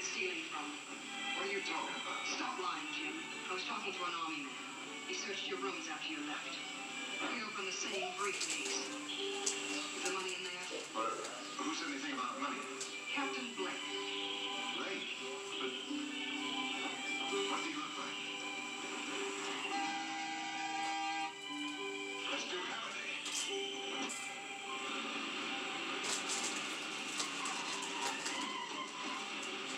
been stealing from. What are you talking about? Stop lying, Jim. I was talking to an army man. He searched your rooms after you left. He opened the same briefcase. The money in there?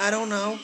I don't know.